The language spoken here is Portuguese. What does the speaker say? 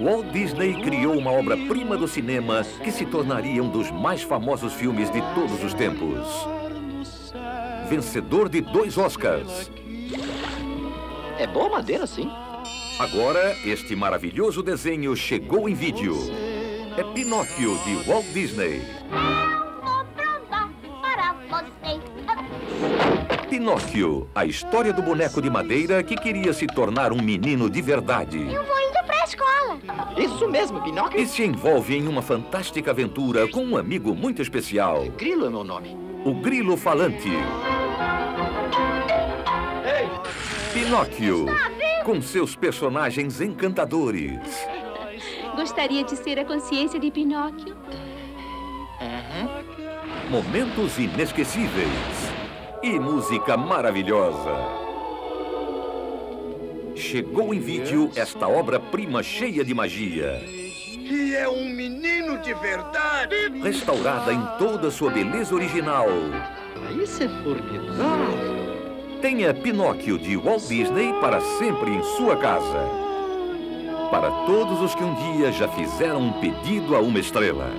Walt Disney criou uma obra-prima do cinema que se tornaria um dos mais famosos filmes de todos os tempos. Vencedor de dois Oscars. É boa madeira, sim. Agora, este maravilhoso desenho chegou em vídeo. É Pinóquio, de Walt Disney. Vou provar para você. Pinóquio, a história do boneco de madeira que queria se tornar um menino de verdade. Eu vou indo pra escola. Isso mesmo, Pinóquio. E se envolve em uma fantástica aventura com um amigo muito especial, Grilo é meu nome. o Grilo Falante. Pinóquio, com seus personagens encantadores. Gostaria de ser a consciência de Pinóquio? Momentos inesquecíveis e música maravilhosa. Chegou em vídeo esta obra-prima cheia de magia, E é um menino de verdade. restaurada em toda sua beleza original. Isso é formidável. Tenha Pinóquio de Walt Disney para sempre em sua casa. Para todos os que um dia já fizeram um pedido a uma estrela.